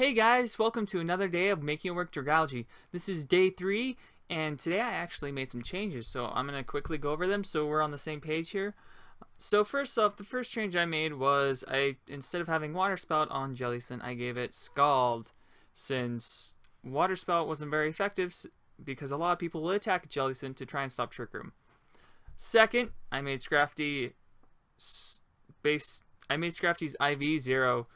Hey guys, welcome to another day of Making It Work Dragalge. This is day three, and today I actually made some changes, so I'm going to quickly go over them so we're on the same page here. So first off, the first change I made was I instead of having Water Spout on Jellicent, I gave it Scald, since Water Spout wasn't very effective because a lot of people will attack Jellicent to try and stop Trick Room. Second, I made Scrafty base. I made Scrafty's IV zero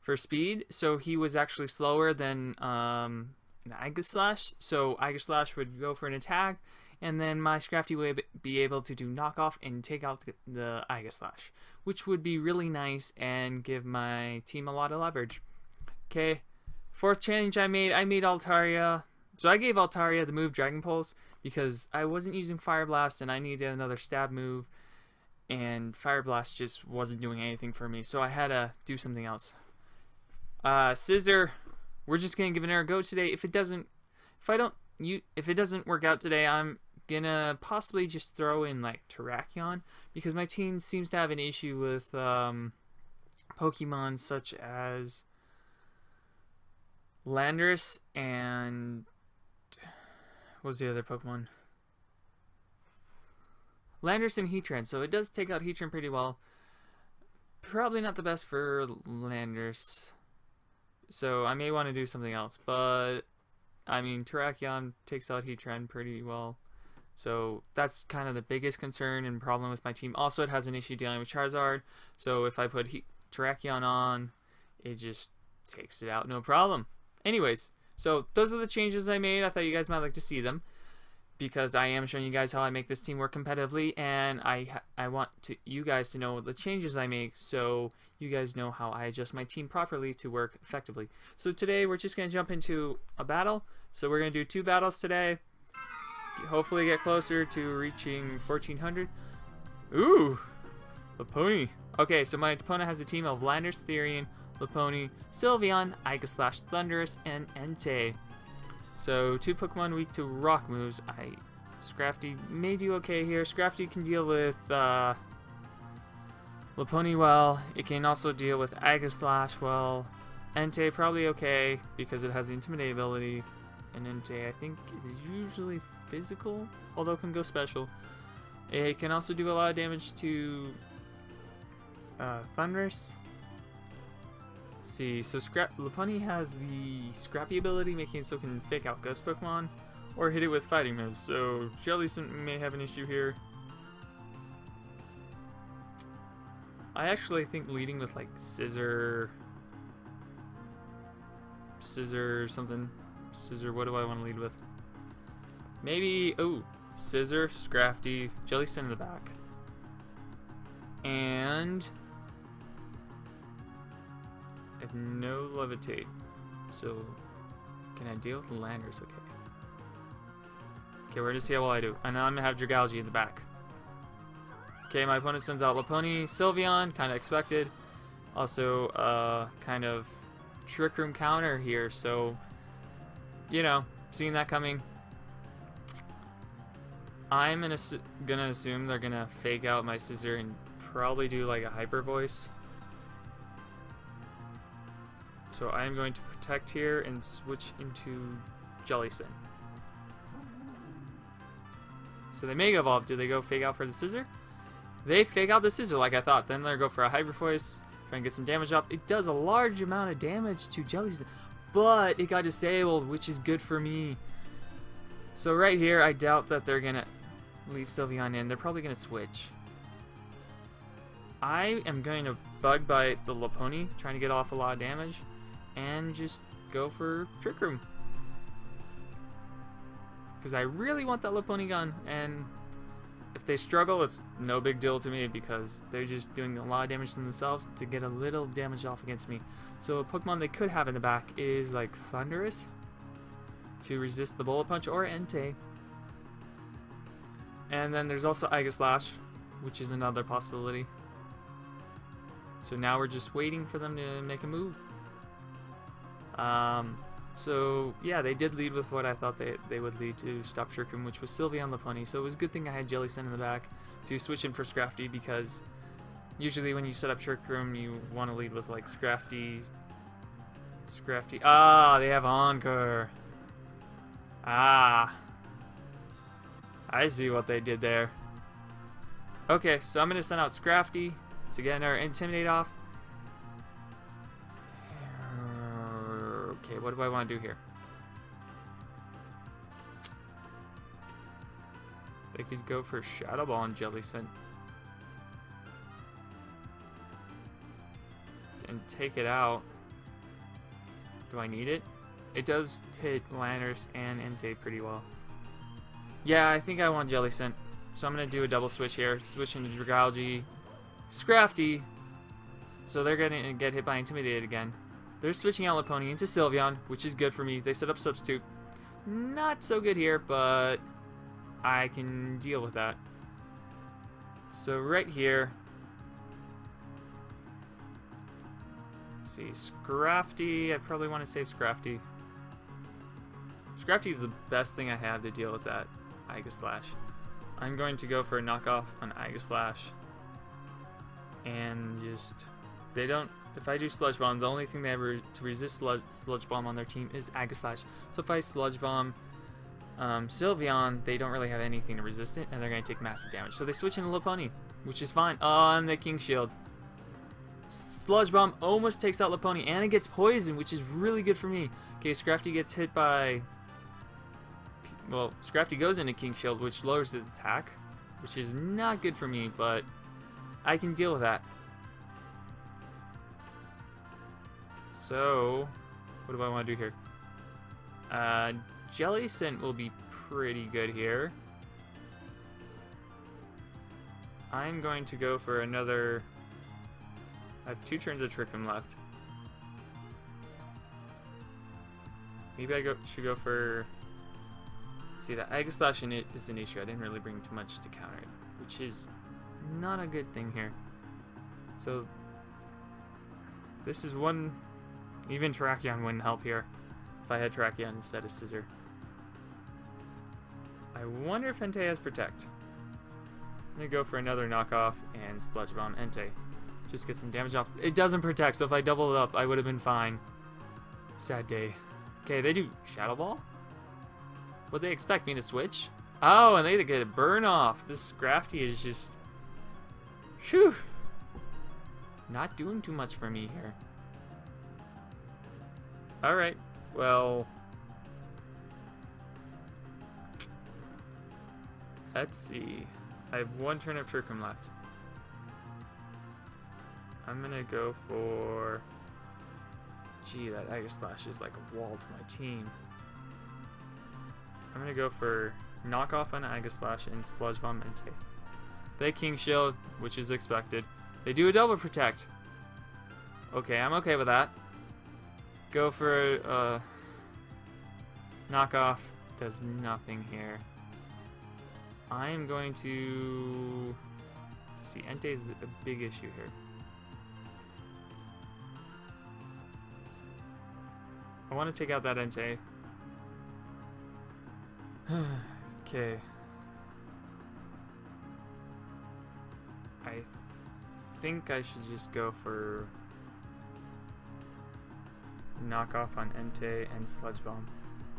for speed, so he was actually slower than um, Aegislash. So Aegislash would go for an attack, and then my Scrafty would be able to do knockoff and take out the, the Aegislash, which would be really nice and give my team a lot of leverage. Okay, fourth change I made, I made Altaria. So I gave Altaria the move Dragon Pulse because I wasn't using Fire Blast and I needed another stab move and Fire Blast just wasn't doing anything for me, so I had to do something else. Uh, Scizor, we're just gonna give it a go today. If it doesn't, if I don't, you, if it doesn't work out today, I'm gonna possibly just throw in like Terrakion because my team seems to have an issue with um, Pokemon such as Landorus and what was the other Pokemon? Landorus and Heatran, so it does take out Heatran pretty well. Probably not the best for Landorus. So I may want to do something else. But, I mean, Terrakion takes out Heatran pretty well. So that's kind of the biggest concern and problem with my team. Also, it has an issue dealing with Charizard. So if I put he Terrakion on, it just takes it out no problem. Anyways, so those are the changes I made. I thought you guys might like to see them because I am showing you guys how I make this team work competitively, and I I want to you guys to know the changes I make, so you guys know how I adjust my team properly to work effectively. So today we're just gonna jump into a battle. So we're gonna do two battles today. Hopefully get closer to reaching 1400. Ooh, Lopunny. Okay, so my opponent has a team of Landorus, Therian, Lopunny, Sylveon, Slash, Thundurus, and Entei. So two Pokemon weak to rock moves. I Scrafty may do okay here. Scrafty can deal with uh, Lopunny well. It can also deal with Aegislash well. Entei probably okay because it has the Intimidate ability. And Entei I think is usually physical, although it can go special. It can also do a lot of damage to uh, see, so Scrap Lopunny has the Scrappy ability, making it so it can fake out Ghost Pokemon, or hit it with fighting moves, so Jellicent may have an issue here. I actually think leading with like Scizor... Scizor something, Scizor, what do I want to lead with? Maybe, oh, Scizor, Scrafty, Jellicent in the back. And I have no levitate. So, can I deal with the Landorus? Okay. Okay, we're gonna see how well I do. And I'm gonna have Dragalge in the back. Okay, my opponent sends out Lopunny, Sylveon, kind of expected. Also, uh, kind of Trick Room counter here, so, you know, seeing that coming. I'm gonna, gonna assume they're gonna fake out my Scizor and probably do like a hyper voice. So I am going to protect here and switch into Jellicent. So they Mega Evolve. Do they go fake out for the Scizor? They fake out the Scizor like I thought. Then they go for a Hyper Voice. Try and get some damage off. It does a large amount of damage to Jellicent. But it got disabled, which is good for me. So right here, I doubt that they're going to leave Sylveon in. They're probably going to switch. I am going to Bug Bite the Lopunny, trying to get off a lot of damage and just go for Trick Room. Because I really want that Lopunny gun, and if they struggle, it's no big deal to me because they're just doing a lot of damage to themselves to get a little damage off against me. So a Pokemon they could have in the back is like Thundurus to resist the Bullet Punch or Entei. And then there's also Aegislash, which is another possibility. So now we're just waiting for them to make a move. Um, so yeah, they did lead with what I thought they, they would lead to stop Trick which was Sylveon the Lopunny. So it was a good thing I had Jellicent in the back to switch in for Scrafty because usually when you set up Trick you want to lead with like Scrafty, Scrafty. Ah, they have Anchor. Ah. I see what they did there. Okay, so I'm going to send out Scrafty to get our Intimidate off. What do I want to do here? They could go for Shadow Ball and Jellicent. And take it out. Do I need it? It does hit Landorus and Entei pretty well. Yeah, I think I want Jellicent. So I'm going to do a double switch here. Switch into Dragalge. Scrafty. So they're going to get hit by Intimidated again. They're switching out into Sylveon, which is good for me. They set up Substitute. Not so good here, but I can deal with that. So right here, see, Scrafty, I probably want to save Scrafty. Scrafty is the best thing I have to deal with that Slash. I'm going to go for a knockoff on Slash. And just, they don't, if I do Sludge Bomb, the only thing they have to resist Sludge, Sludge Bomb on their team is Slash. So if I Sludge Bomb um, Sylveon, they don't really have anything to resist it, and they're going to take massive damage. So they switch into Lopunny, which is fine. On the King Shield. Sludge Bomb almost takes out Lopunny, and it gets poisoned, which is really good for me. Okay, Scrafty gets hit by well, Scrafty goes into King Shield, which lowers his attack, which is not good for me, but I can deal with that. So, what do I want to do here? Uh, Jellicent will be pretty good here. I'm going to go for another... I have two turns of Trick Room left. Maybe I go, should go for See, that Aegislash in it is an issue. I didn't really bring too much to counter it, which is not a good thing here. So, this is one... Even Terrakion wouldn't help here if I had Terrakion instead of Scizor. I wonder if Entei has Protect. I'm to go for another knockoff and Sludge Bomb Entei. Just get some damage off. It doesn't Protect, so if I double it up, I would have been fine. Sad day. Okay, they do Shadow Ball? Would they expect me to switch? Oh, and they get a burn off. This Scrafty is just... Phew. Not doing too much for me here. Alright, well... Let's see. I have one turnip Room left. I'm gonna go for... Gee, that Aegislash is like a wall to my team. I'm gonna go for knockoff on Aegislash and Sludge Bomb Entei. They King Shield, which is expected. They do a double protect. Okay, I'm okay with that. Go for uh, knockoff. Does nothing here. I am going to see. Entei is a big issue here. I want to take out that Entei. okay. I think I should just go for knockoff on Entei and Sludge Bomb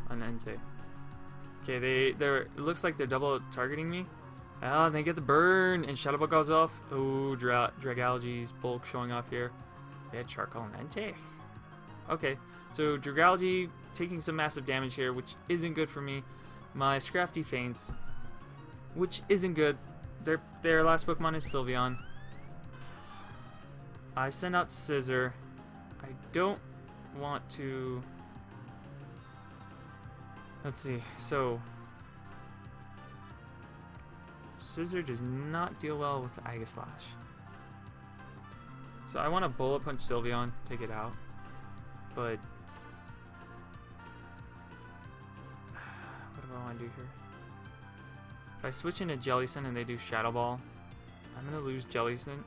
on Entei. Okay, they they're it looks like they're double targeting me. Oh, they get the burn and Shadow Ball goes off. Oh, Dra Dragalge's bulk showing off here. They had Charcoal and Entei. Okay, so Dragalge taking some massive damage here, which isn't good for me my Scrafty faints, which isn't good. Their their last Pokemon is Sylveon. I send out Scizor. I don't want to. Let's see. So Scizor does not deal well with the Aegislash. So I want to Bullet Punch Sylveon, take it out. But what do I want to do here? If I switch into Jellicent and they do Shadow Ball, I'm to lose Jellicent.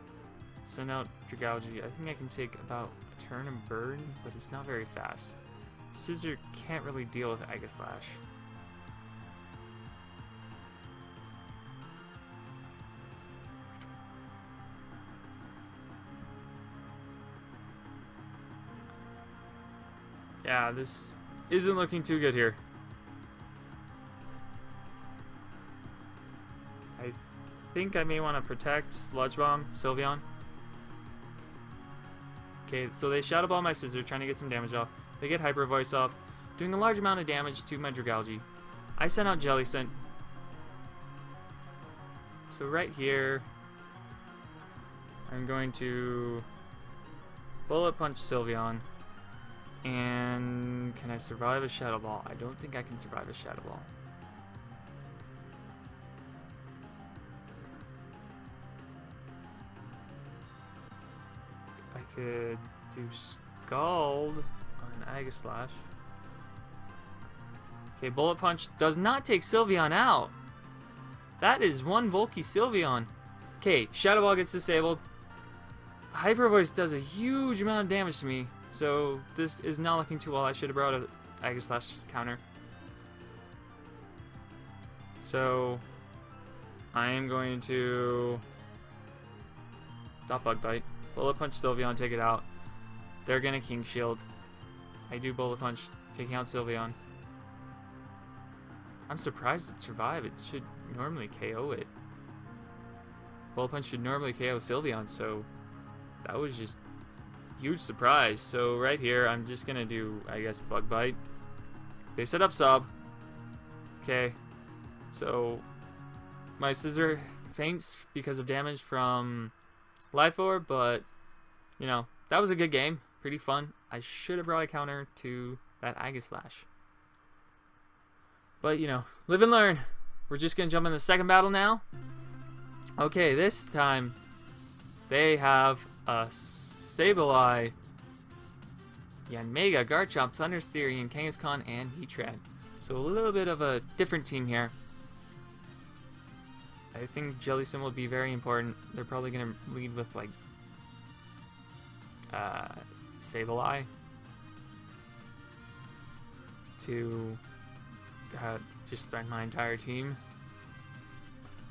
Send out Dragalge. I think I can take about turn and burn, but it's not very fast. Scizor can't really deal with Aegislash. Yeah, this isn't looking too good here. I think I may want to protect Sludge Bomb, Sylveon. Okay, so they Shadow Ball my Scizor, trying to get some damage off. They get Hyper Voice off, doing a large amount of damage to my Dragalge. I sent out Jellicent. So right here, I'm going to Bullet Punch Sylveon. And can I survive a Shadow Ball? I don't think I can survive a Shadow Ball. Could do Scald on Aegislash. Okay, Bullet Punch does not take Sylveon out. That is one bulky Sylveon. Okay, Shadow Ball gets disabled. Hyper Voice does a huge amount of damage to me, so this is not looking too well. I should have brought a Aegislash counter. So, I am going to... Not Bug Bite. Bullet Punch Sylveon, take it out. They're gonna King Shield. I do Bullet Punch, taking out Sylveon. I'm surprised it survived. It should normally KO it. Bullet Punch should normally KO Sylveon, so that was just huge surprise. So right here, I'm just gonna do, I guess, Bug Bite. They set up sub. Okay, so my Scizor faints because of damage from Life Orb, but you know that was a good game, pretty fun. I should have brought a counter to that Aegislash. But you know, live and learn. We're just gonna jump in the second battle now. Okay, this time they have a Sableye, Yanmega, Garchomp, Thundurus Therian, and Kangaskhan, and Heatran. So a little bit of a different team here. I think Jellicent will be very important. They're probably going to lead with, like, uh, Sableye to uh, just start my entire team.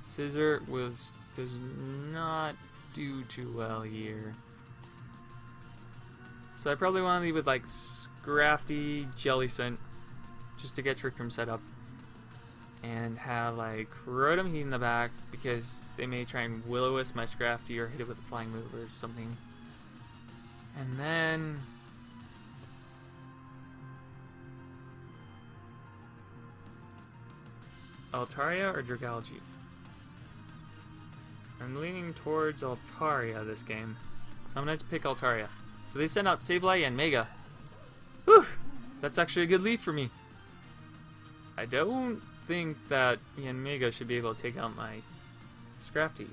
Scizor was does not do too well here. So I probably want to leave with like Scrafty, Jellicent, just to get Trick Room set up. And have like Rotom Heat in the back because they may try and Will-O-Wisp my Scrafty or hit it with a flying move or something. And then Altaria or Dragalge? I'm leaning towards Altaria this game. So I'm going to pick Altaria. So they send out Sableye and Mega. Whew! That's actually a good lead for me. I don't think that Yanmega should be able to take out my Scrafty.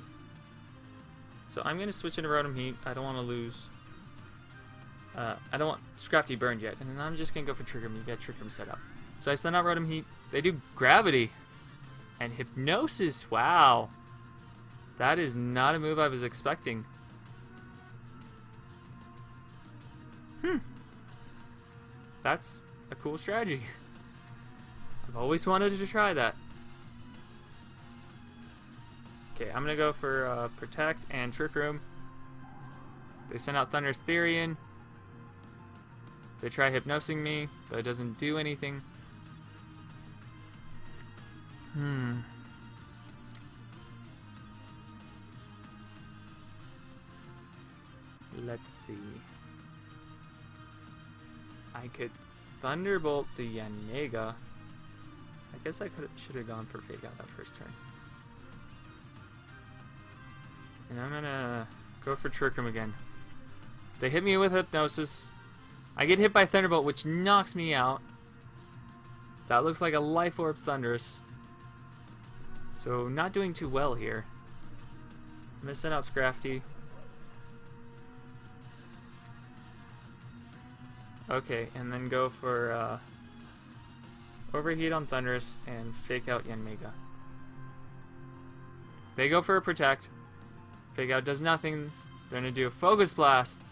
So I'm going to switch into Rotom Heat. I don't want to lose. Uh, I don't want Scrafty burned yet. And I'm just going to go for Trick Room. You get Trick Room set up. So I send out Rotom Heat. They do Gravity. And Hypnosis. Wow. That is not a move I was expecting. Hmm. That's a cool strategy. I've always wanted to try that. Okay, I'm gonna go for uh, Protect and Trick Room. They send out Thundurus Therian. They try hypnosing me, but it doesn't do anything. Hmm. Let's see. I could Thunderbolt the Yanmega. I guess I could should have gone for Fake Out that first turn. And I'm gonna go for Trick Room again. They hit me with Hypnosis. I get hit by Thunderbolt, which knocks me out. That looks like a Life Orb Thundurus. So, not doing too well here. I'm gonna send out Scrafty. Okay, and then go for uh, Overheat on Thundurus and Fake Out Yanmega. They go for a Protect. Fake Out does nothing. They're gonna do a Focus Blast.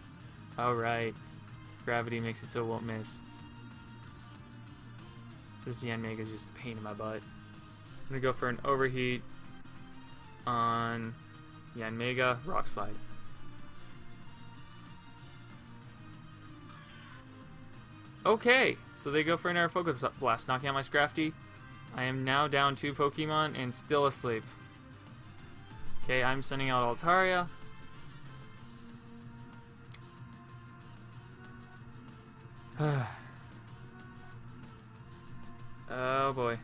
Alright. Gravity makes it so it won't miss. This Yanmega is just a pain in my butt. I'm gonna go for an Overheat on Yanmega Rock Slide. Okay, so they go for another Focus Blast, knocking out my Scrafty. I am now down two Pokemon and still asleep. Okay, I'm sending out Altaria. oh boy.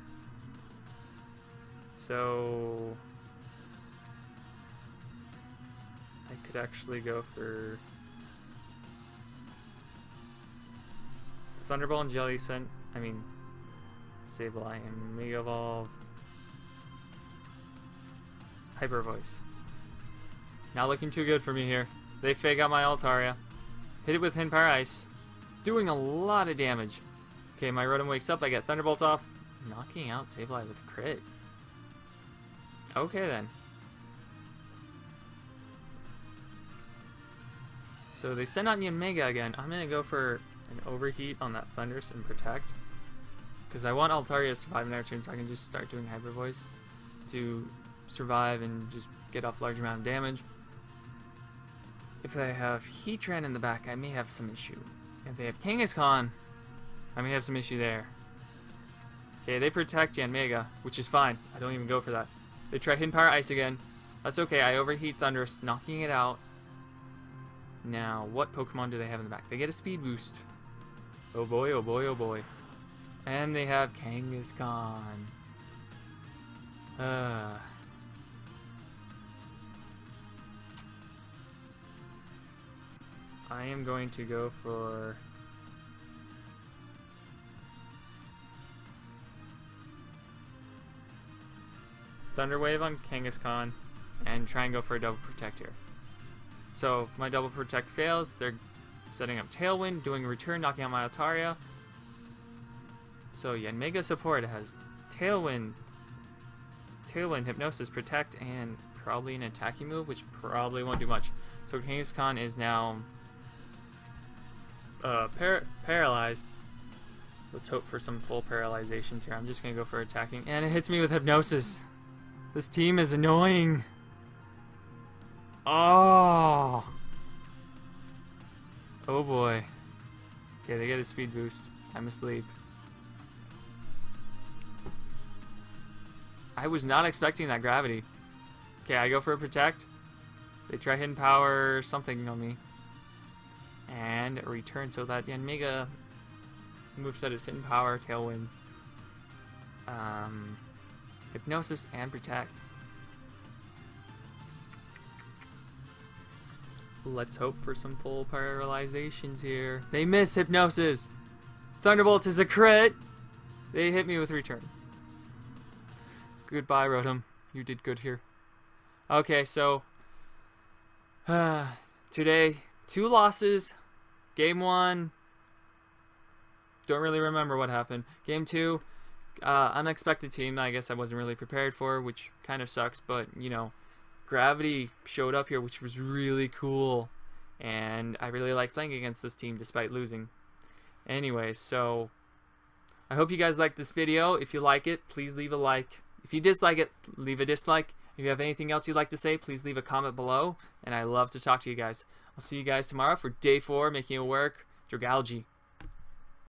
So I could actually go for Thunderbolt and Jellicent. I mean, Sableye and Mega Evolve. Hyper Voice. Not looking too good for me here. They fake out my Altaria. Hit it with Power Ice. Doing a lot of damage. Okay, my Rotom wakes up. I get Thunderbolt off. Knocking out Sableye with a crit. Okay then. So they send out Yanmega again. I'm gonna go for an overheat on that Thundurus and Protect. Because I want Altaria to survive in their turn so I can just start doing Hyper Voice to survive and just get off large amount of damage. If I have Heatran in the back, I may have some issue. If they have Kangaskhan, I may have some issue there. Okay, they protect Yanmega, which is fine. I don't even go for that. They try Hidden Power Ice again. That's okay, I overheat Thundurus, knocking it out. Now, what Pokemon do they have in the back? They get a speed boost. Oh boy, oh boy, oh boy. And they have Kangaskhan. Uh. I am going to go for... Thunder Wave on Kangaskhan and try and go for a double protect here. So my double protect fails. They're setting up Tailwind, doing return, knocking out my Altaria. So yeah, Mega Support has Tailwind, Tailwind, Hypnosis, Protect, and probably an attacking move, which probably won't do much. So Kangaskhan is now uh, par paralyzed. Let's hope for some full paralyzations here. I'm just going to go for attacking. And it hits me with Hypnosis. This team is annoying. Oh. Oh boy. Okay, they get a speed boost. I'm asleep. I was not expecting that gravity. Okay, I go for a protect. They try hidden power something on me. And return so that Yanmega moveset is hidden power, tailwind, um, hypnosis, and protect. Let's hope for some full paralyzations here. They miss hypnosis. Thunderbolt is a crit. They hit me with return. Goodbye, Rotom. You did good here. Okay, so uh, today two losses. Game one. Don't really remember what happened. Game two, uh, unexpected team. I guess I wasn't really prepared for, which kind of sucks. But you know, Gravity showed up here, which was really cool. And I really like playing against this team despite losing. Anyway, so I hope you guys liked this video. If you like it, please leave a like. If you dislike it, leave a dislike. If you have anything else you'd like to say, please leave a comment below. And I love to talk to you guys. I'll see you guys tomorrow for day four, making it work. Dragalge.